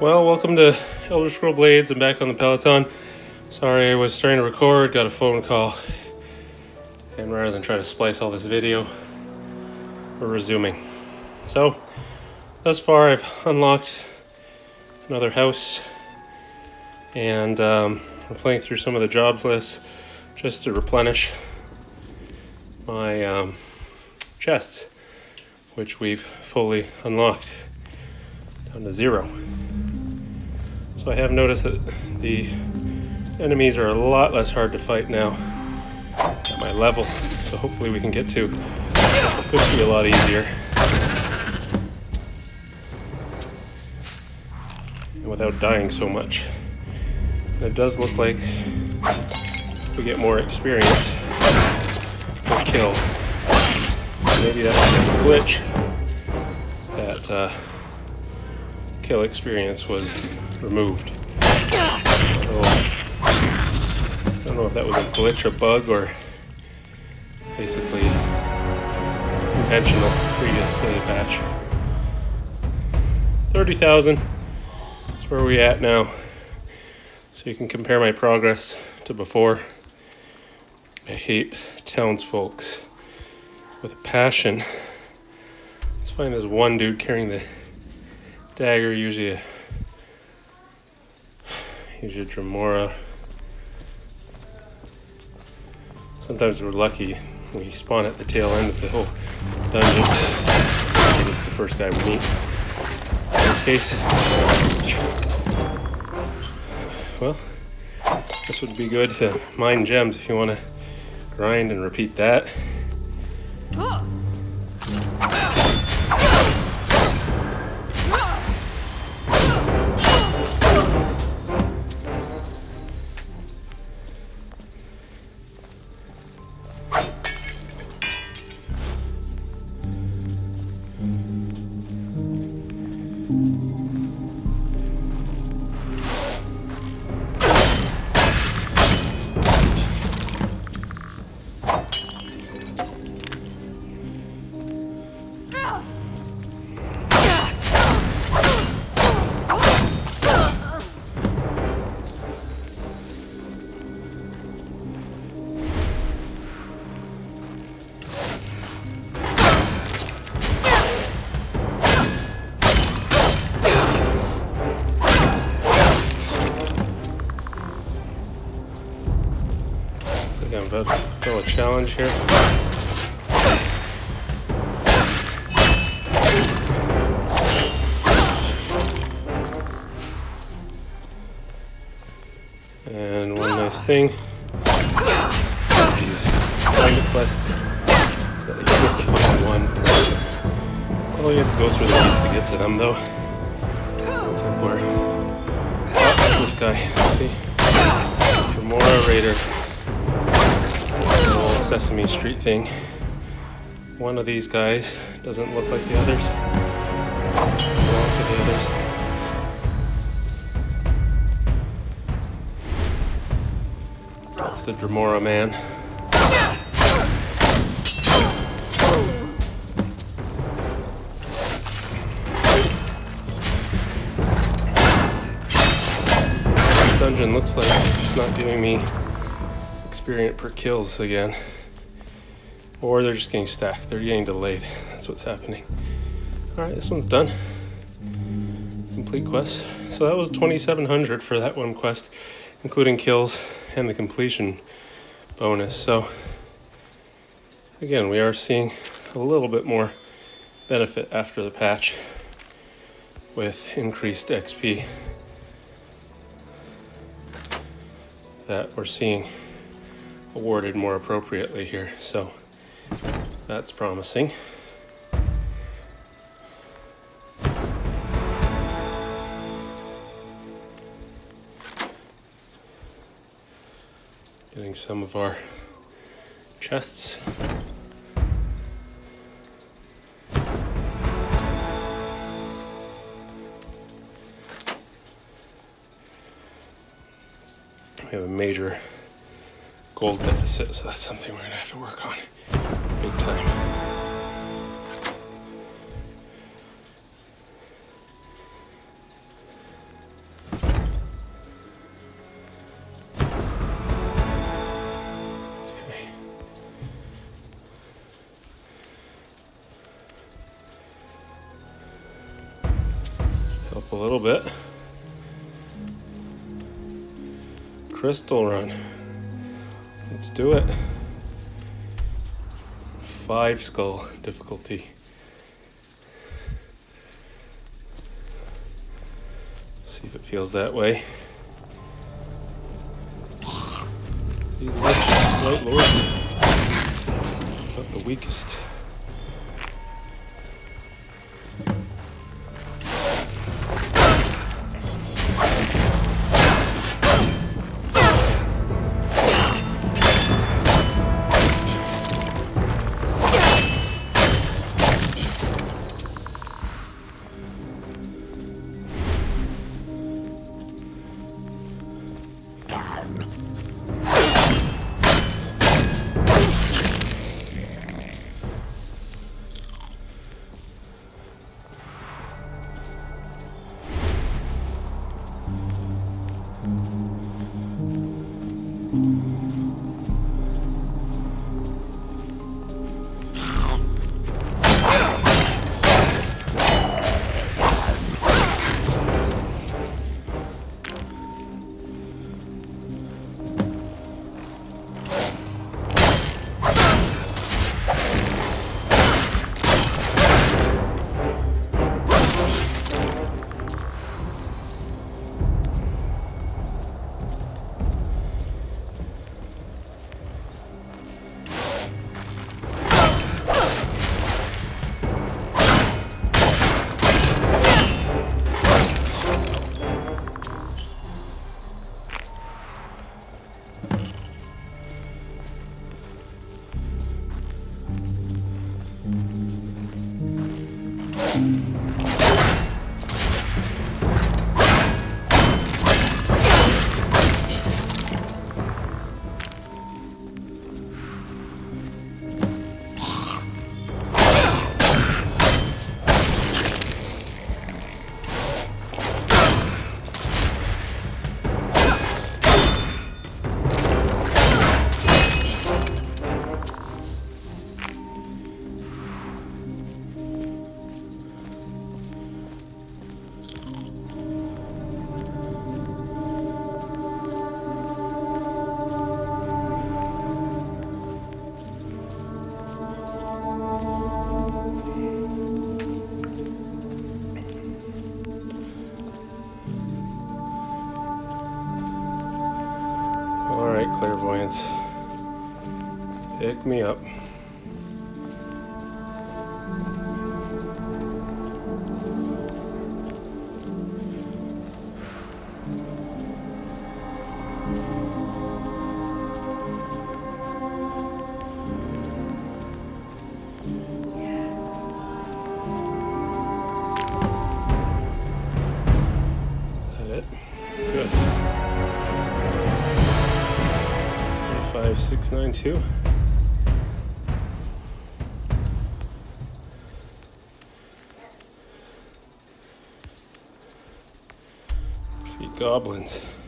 Well, welcome to Elder Scroll Blades. I'm back on the Peloton. Sorry, I was starting to record, got a phone call. And rather than try to splice all this video, we're resuming. So, thus far I've unlocked another house and um, I'm playing through some of the jobs lists just to replenish my um, chests, which we've fully unlocked down to zero. So I have noticed that the enemies are a lot less hard to fight now at my level. So hopefully we can get to 50 a lot easier. And without dying so much. And it does look like we get more experience per kill. Maybe that's a glitch that uh, kill experience was removed. So, I don't know if that was a glitch, a bug, or basically intentional previously a patch. 30,000 is where we at now. So you can compare my progress to before. I hate townsfolks with a passion. Let's find this one dude carrying the dagger, usually a Here's your Dremora. Sometimes we're lucky. We spawn at the tail end of the whole dungeon. It's the first guy we meet. In this case, well, this would be good to mine gems if you want to grind and repeat that. Challenge here. And one nice thing, private quests, is that you have to find one person. Well, you have to go through the leads to get to them, though. Looks. Oh, this guy, see? Dremora Raider. Sesame Street thing. One of these guys doesn't look like the others. Belong the others. That's the Dremora man. Dungeon looks like it's not giving me experience per kills again. Or they're just getting stacked. They're getting delayed. That's what's happening. Alright, this one's done. Complete quest. So that was 2700 for that one quest, including kills and the completion bonus. So again, we are seeing a little bit more benefit after the patch with increased XP that we're seeing awarded more appropriately here. So that's promising. Getting some of our chests. We have a major gold deficit, so that's something we're gonna have to work on big time. A little bit. Crystal run. Let's do it. Five skull difficulty. See if it feels that way. These white lords the weakest. Pick me up. six nine two. Goblins.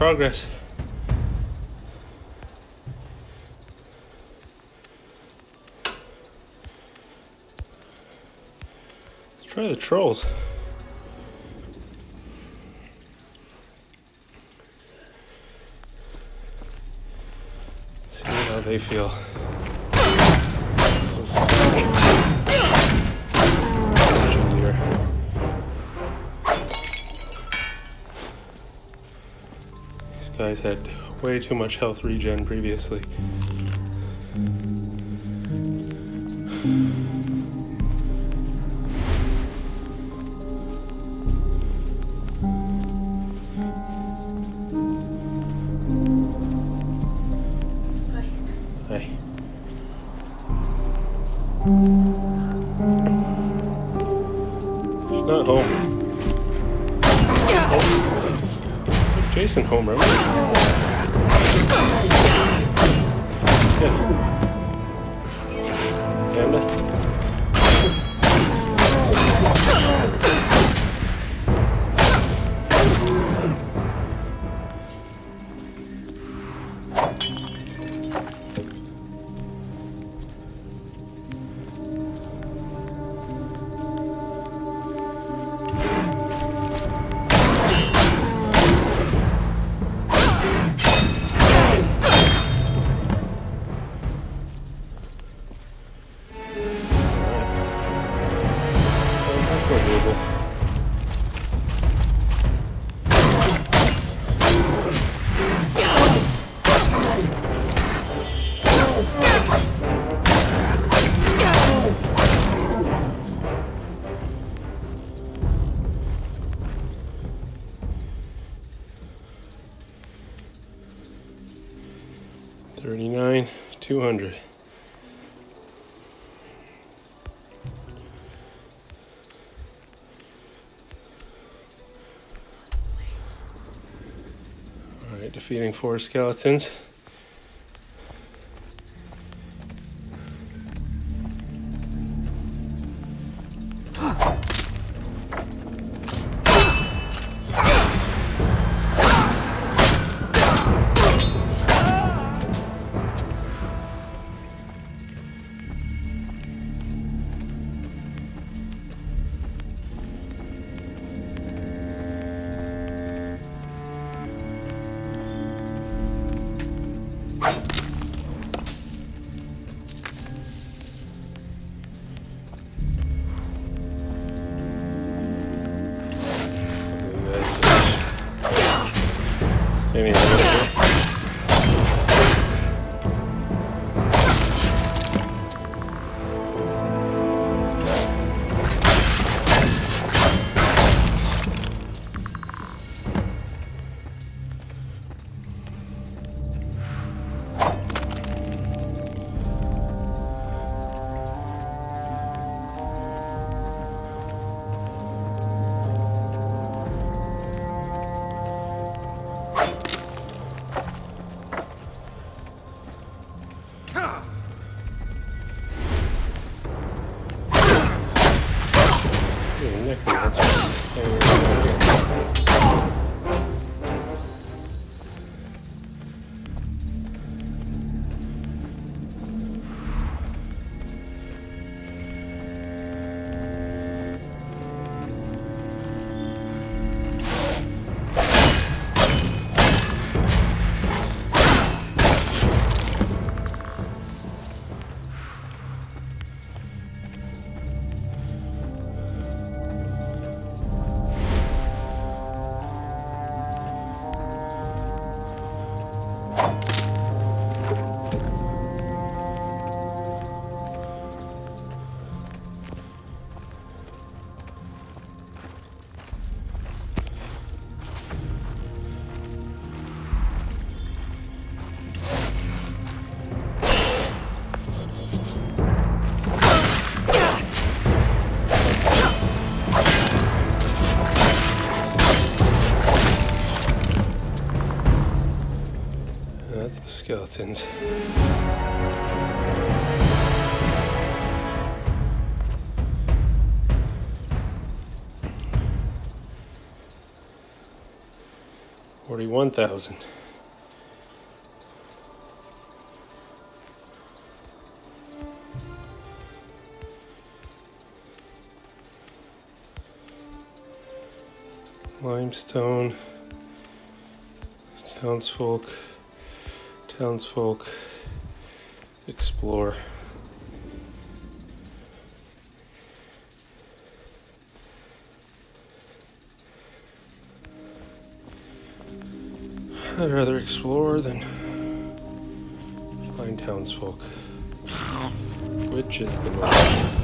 Progress. Let's try the trolls. See how they feel. Guys had way too much health regen previously. Home, remember? 200. All right, defeating four skeletons. Forty-one thousand. Limestone, townsfolk townsfolk, explore. I'd rather explore than find townsfolk. Which is the most.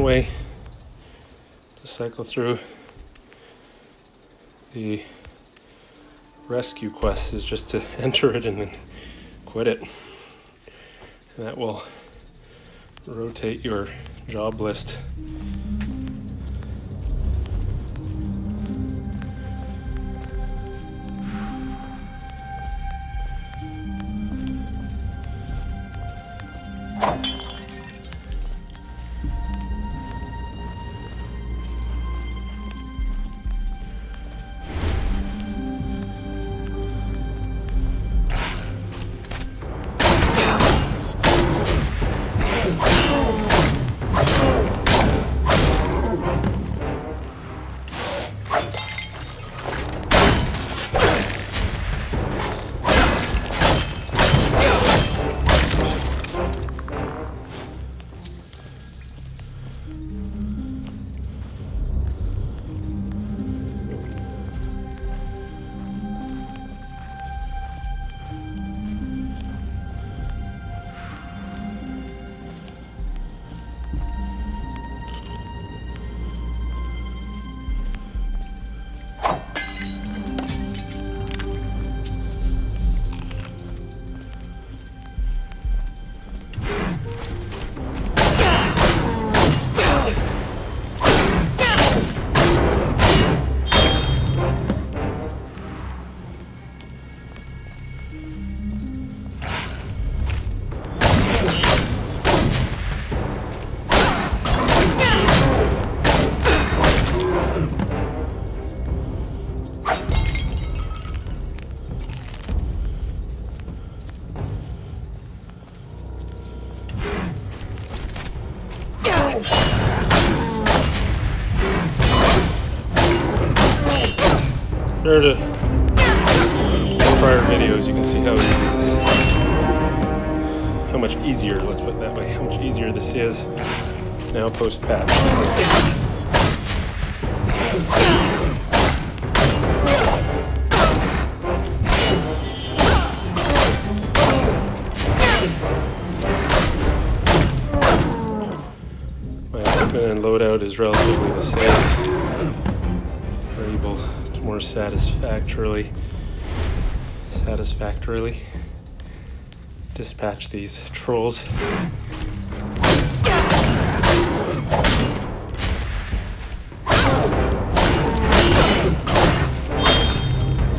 One way to cycle through the rescue quest is just to enter it and then quit it. And that will rotate your job list. To satisfactorily satisfactorily dispatch these trolls.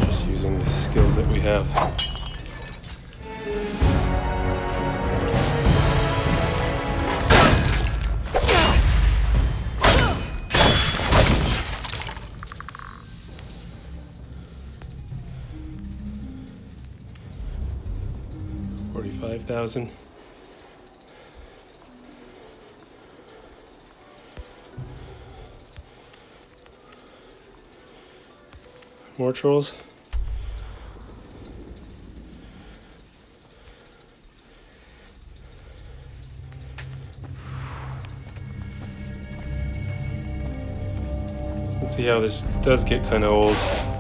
Just using the skills that we have. 5,000. More trolls. Let's see how this does get kind of old.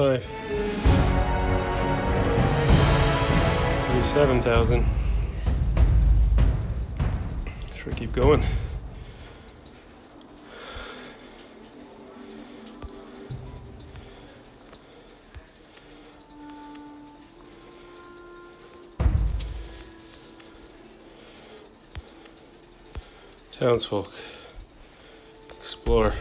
Five. Thirty-seven thousand. Should we keep going? Townsfolk. Explore.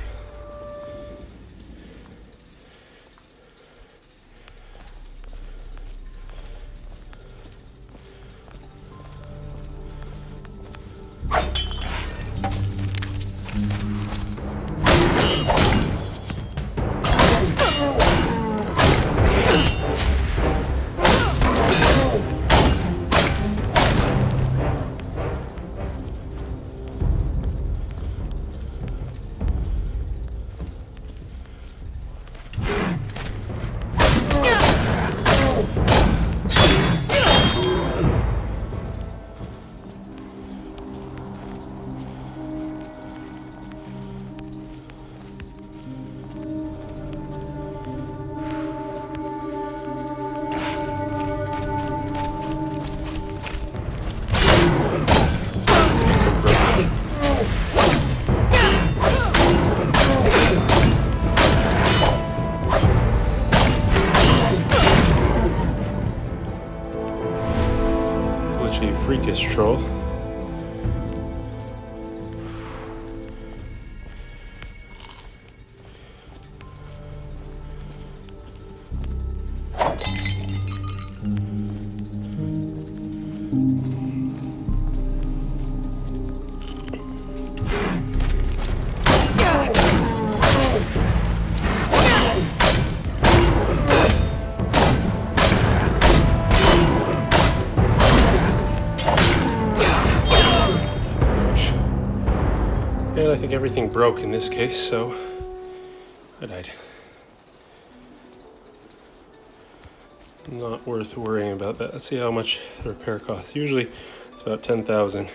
Freakish troll. Everything broke in this case, so I died. Not worth worrying about that. Let's see how much the repair costs. Usually it's about 10,000.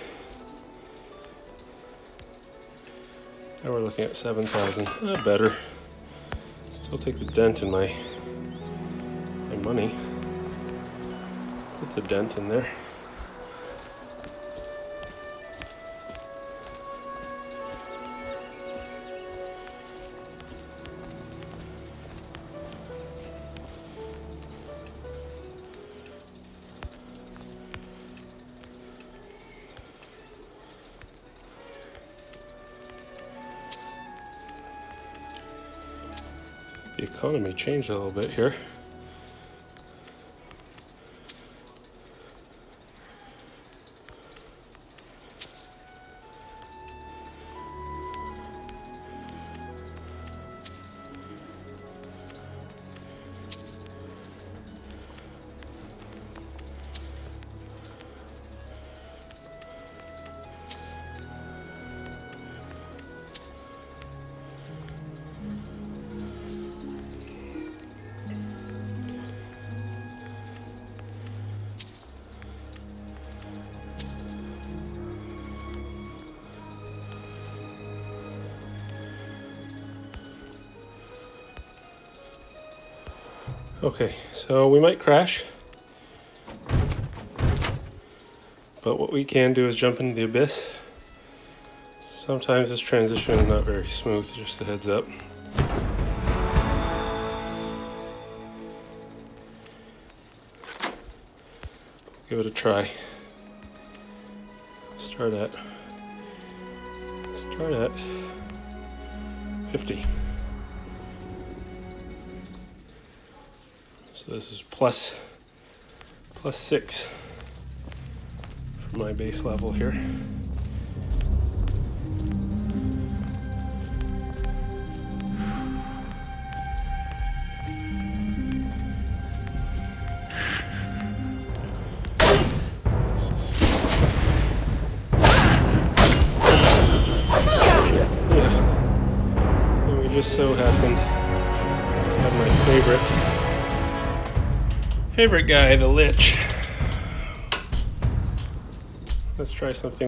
Now we're looking at 7,000. Uh, better. Still takes a dent in my my money. Puts a dent in there. Economy changed a little bit here. Okay, so we might crash. But what we can do is jump into the abyss. Sometimes this transition is not very smooth, just a heads up. Give it a try. Start at start at 50. So this is plus, plus six for my base level here. Favorite guy, the Lich. Let's try something.